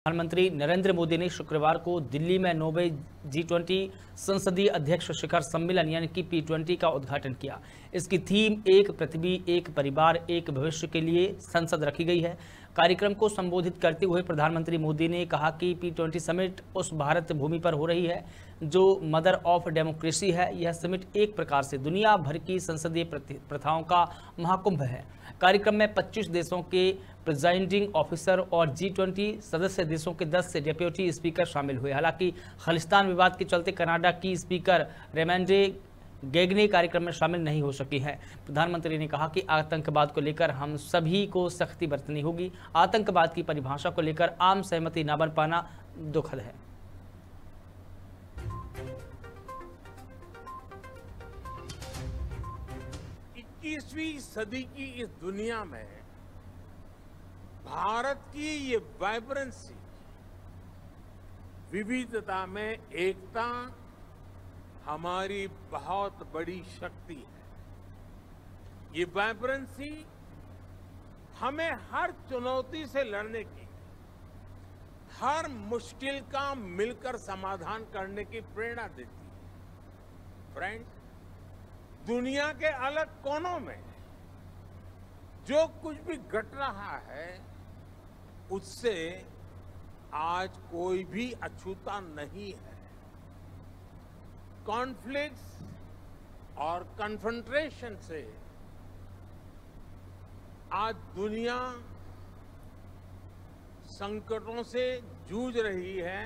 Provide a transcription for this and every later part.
प्रधानमंत्री नरेंद्र मोदी ने शुक्रवार को दिल्ली में नोबे जी ट्वेंटी संसदीय अध्यक्ष शिखर सम्मेलन, यानी कि पी ट्वेंटी का उद्घाटन किया। इसकी थीम, एक पृथ्वी, एक परिवार, एक भविष्य के लिए संसद रखी गई है। कार्यक्रम को संबोधित करते हुए प्रधानमंत्री मोदी ने कहा कि पी ट्वेंटी समिट उस भारत भूमि पर हो रही है, जो मदर ऑफ़ डेमोक्रेसी है। यह समिट एक प्रकार से दुनिया भर की संसदीय प्रथाओं का महाकुंभ है। कार्यक्रम में 25 देशों के प्रेजाइडिंग ऑफिसर और जी ट्वेंटी सदस्य देशों के 10 से डेप्यूटी स्पीकर शामिल हुए। हालाँकि खालिस्तान विवाद के चलते कनाडा की स्पीकर रेमेंडे गेगने कार्यक्रम में शामिल नहीं हो सकी है। प्रधानमंत्री ने कहा कि आतंकवाद को लेकर हम सभी को सख्ती बरतनी होगी। आतंकवाद की परिभाषा को लेकर आम सहमति न बन पाना दुखद है। इक्कीसवीं सदी की इस दुनिया में भारत की ये वाइब्रेंसी विविधता में एकता हमारी बहुत बड़ी शक्ति है। ये वाइब्रेंसी हमें हर चुनौती से लड़ने की, हर मुश्किल का मिलकर समाधान करने की प्रेरणा देती है। फ्रेंड दुनिया के अलग कोनों में जो कुछ भी घट रहा है, उससे आज कोई भी अछूता नहीं है। कॉन्फ्लिक्ट्स और कन्फ्रंट्रेशन से आज दुनिया संकटों से जूझ रही है।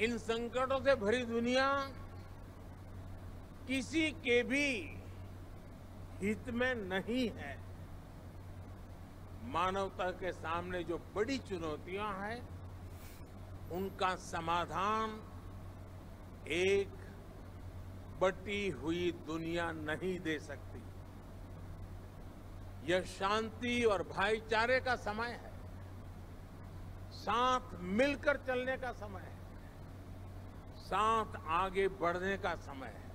इन संकटों से भरी दुनिया किसी के भी हित में नहीं है। मानवता के सामने जो बड़ी चुनौतियाँ हैं, उनका समाधान एक बटी हुई दुनिया नहीं दे सकती। यह शांति और भाईचारे का समय है। साथ मिलकर चलने का समय है। साथ आगे बढ़ने का समय है।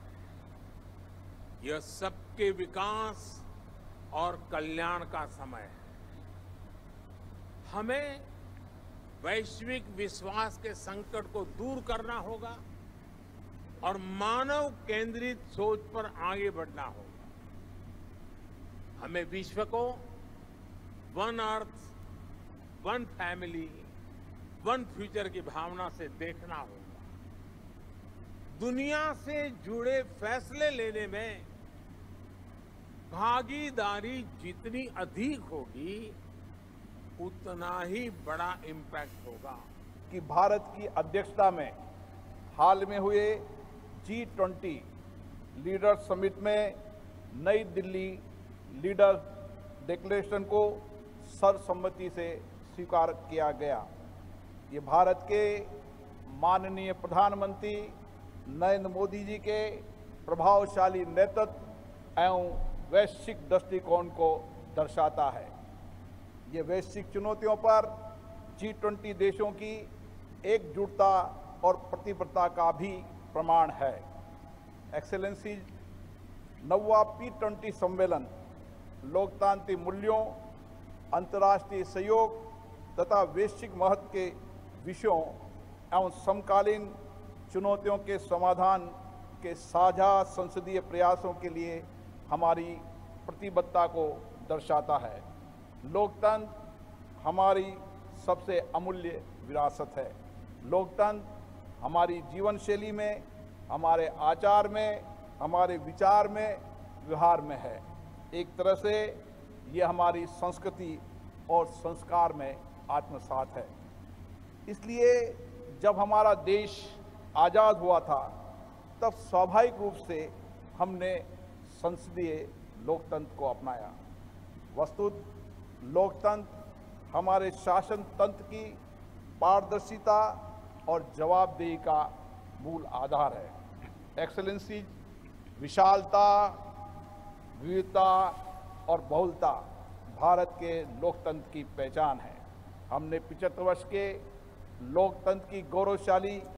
यह सबके विकास और कल्याण का समय है। हमें वैश्विक विश्वास के संकट को दूर करना होगा और मानव केंद्रित सोच पर आगे बढ़ना होगा। हमें विश्व को one earth, one family, one future की भावना से देखना होगा। दुनिया से जुड़े फैसले लेने में भागीदारी जितनी अधिक होगी, उतना ही बड़ा इम्पैक्ट होगा। कि भारत की अध्यक्षता में हाल में हुए जी ट्वेंटी लीडर समिट में नई दिल्ली लीडर डिक्लेरेशन को सर्वसम्मति से स्वीकार किया गया। ये भारत के माननीय प्रधानमंत्री नरेंद्र मोदी जी के प्रभावशाली नेतृत्व एवं वैश्विक दृष्टिकोण को दर्शाता है। ये वैश्विक चुनौतियों पर जी ट्वेंटी देशों की एकजुटता और प्रतिबद्धता का भी प्रमाण है। एक्सेलेंसी नवा पी ट्वेंटी सम्मेलन, लोकतांत्रिक मूल्यों, अंतर्राष्ट्रीय सहयोग तथा वैश्विक महत्व के विषयों एवं समकालीन चुनौतियों के समाधान के साझा संसदीय प्रयासों के लिए हमारी प्रतिबद्धता को दर्शाता है। लोकतंत्र हमारी सबसे अमूल्य विरासत है। लोकतंत्र हमारी जीवन शैली में, हमारे आचार में, हमारे विचार में, व्यवहार में है। एक तरह से ये हमारी संस्कृति और संस्कार में आत्मसात है। इसलिए जब हमारा देश आज़ाद हुआ था, तब स्वाभाविक रूप से हमने संसदीय लोकतंत्र को अपनाया। वस्तुत, लोकतंत्र हमारे शासन तंत्र की पारदर्शिता और जवाबदेही का मूल आधार है। एक्सेलेंसी, विशालता विविधता और बहुलता भारत के लोकतंत्र की पहचान है। हमने पिछहत्तर वर्ष के लोकतंत्र की गौरवशाली